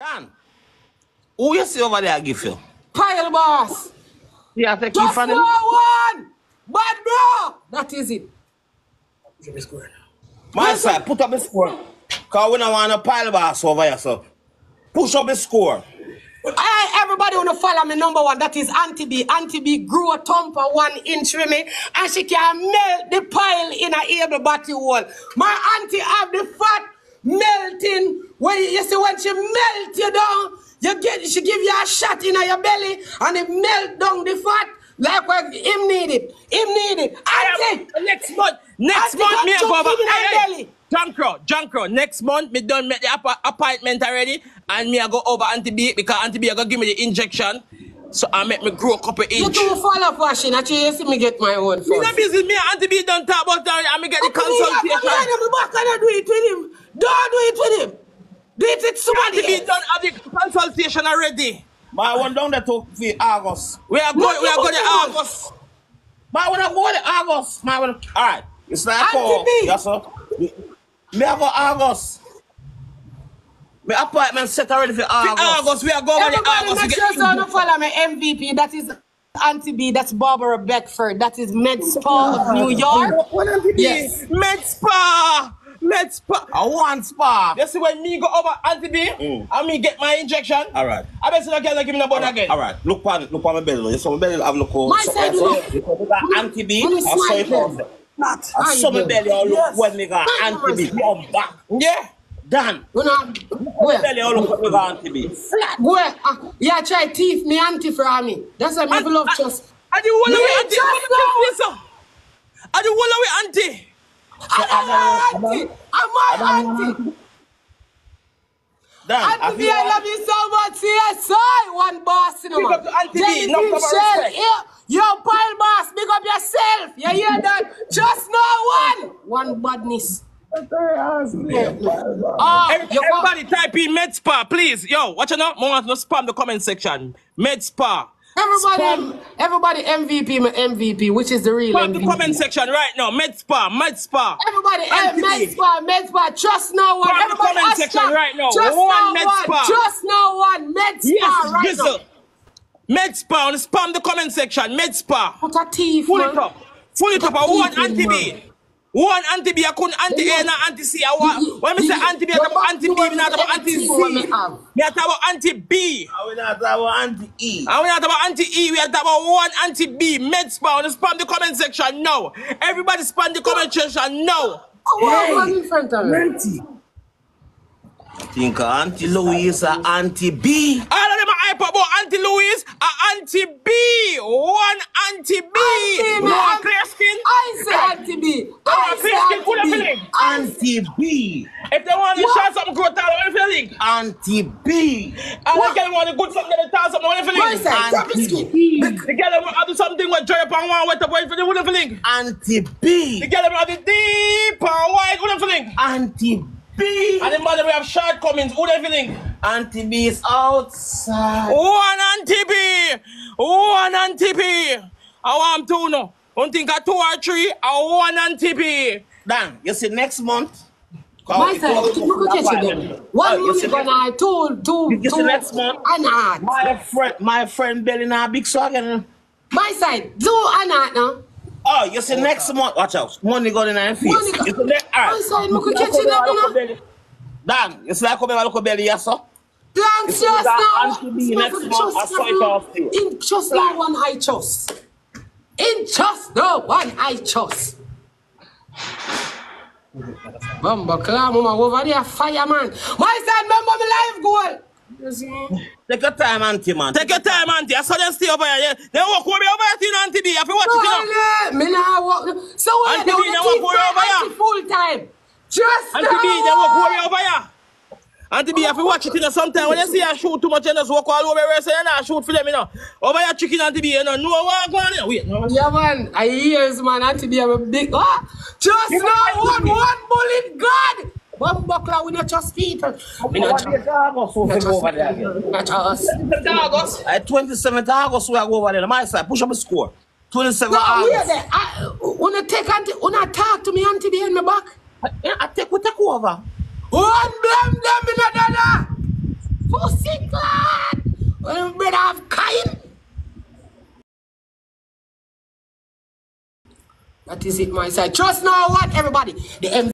Dan, who you see over there give you? Pile boss. Yeah, take you Just from one. Bad bro. That is it. My side, put up the score. Cause we don't want a pile boss over here, so push up the score. I, everybody wanna follow me number one. That is Auntie B. Auntie B grew a thumper one inch with me, and she can melt the pile in a able body wall. My auntie have the fat melting. When you see when she melt you down, you get she give you a shot in your belly, and it melt down the fat like when him need it. Him need it. Auntie, Next month, next Auntie month me go over. Hey. Jankro, Jankro, next month me done make the appa- appointment already and me I go over Auntie B because Auntie B I go give me the injection. So I make me grow a couple you inch. too fall off washing. Actually, you see me get my own Me first. not busy, me and Auntie B done talk about that and me get the Come here, come here, consultation. I'm back and I do it with him. Don't do it with him. Do it with somebody Auntie B else. done have the consultation already. But I went down there to for August. We are No, going, we are going to don't. August. But I wanna go to August. My wanna alright. It's like Auntie oh, B. yes sir. Me, me I go August. My appointment set already for For August. August, we are going to Everybody August. We make sure so don't follow my MVP. That is Auntie B. That's Barbara Beckford. That is Med Spa of New York. What Auntie B? Yes. Med Spa! Med Spa! I want spa. You see when me go over Auntie B Mm. and me get my injection, Alright. I bet you not can give me the bone again. Alright, look on look on my belly. You saw my belly have look on. My side, so, look. so, so, so, Auntie B, Let me saw it then. Not. I saw my belly all look when me got Fine, Auntie B. man. Come back. Yeah. Dan. You know, where? Belly all look when me got Auntie B. Flat. Where? Uh, yeah, try teeth me auntie for me. That's why me And- love and- just. And the whole Me of it, auntie, just come know. and kiss me, sir. And the whole of auntie. I'm my auntie. I'm my auntie. Dan. Auntie B, I love you so much. CSI, one boss in the Big man. up to Auntie B, no Genevieve cover yeah. Yo, pile boss, big up yourself. You hear that? Just know one. One badness. Oh, Every- you go- Everybody type in Med Spa, please. Yo, watch out now. I want to spam the comment section. Med Spa. Everybody, everybody MVP, my MVP, which is the real Spam the comment section right now. Med Spa, Med Spa. Everybody, eh, Auntie B. Medspa, Medspa, trust no one. Spam the comment section right now. Trust One no one. Medspa. Trust no one. Medspa Yes, right Gizzle. now. Med Spa, spam the comment section. Med Spa. Put a teeth, Full man. it up. Full it up. I want Auntie B. man. One Auntie B. I couldn't anti A and anti C. I want. When I say Auntie B, I talk about Auntie B. I talk about anti C. Everything what me have. Me I talk about Auntie B. I will not have Auntie E. And we not talk about anti E. We are talking about one Auntie B. Med spam. Spam the comment section now. Everybody spam the comment section now. What one in front of? Think Auntie Louise or Auntie B. All of them are hype about Auntie Louise and Auntie B. One Auntie B. Auntie B. say Auntie B. I clear skin, put say Auntie B. Auntie B. If they want to What? share something, go tell them if you link. Auntie B. And they get want to good something, they tell something, if you I link. say, drop his. The girl want to do something with dry up and one wet up, if you wouldn't link. Auntie B. The girl want to deep and wide, wouldn't link. Auntie B. And the mother we have shortcomings, wouldn't link. Auntie B is outside. One Auntie B. One Auntie B. I want two no. Don't think I two or three, I one Auntie B. Dan, you see next month. My side, look at you then. One Oh, you gonna next- two, two, You see two, next month? and a. My friend, my friend Belly now big swag and My side, two and a half now. Oh, you see next month. Watch out. Money going in her face. Money go- You see next. Alright. My side, me could You catch it up, how you look know. belly? Dan, you see like come here look belly, yes sir. Thanks, If just now. Auntie B Me next could month, trust I saw it now. off to you. In just no one I trust. In just no one I trust. Bumba clam mama over there, fireman. My side, remember me life goal. Take your time, auntie man. Take your time, Auntie. I saw them stay over here. They walk over over here, you know, Auntie B. You watch it, you know. Me nah walk. So what? Auntie B, they walk my over here. full time. Just Auntie B, now they walk over over here. Auntie B, if you watch it, you know, sometimes when you see I shoot too much, you just walk all over here, so you not shoot for them, you know. Over here, chicken, Auntie B, you know, know what going on here. Wait, no. Yeah, man. I hears, man. Auntie be have a big. Ah, just You now one, one bullet, God. One buckler, we not just people. We not just. day is August we Not go over there again? Not just. August. At 27th August, we are over there. My side, push up the score. 27th No, we are August. there. I, wanna take auntie, wanna talk to me, auntie behind my back. Yeah, I take we take over. One blame them in a dada. Pussy clad. Well, brother have kind. That is it, my side. Just know what, everybody. The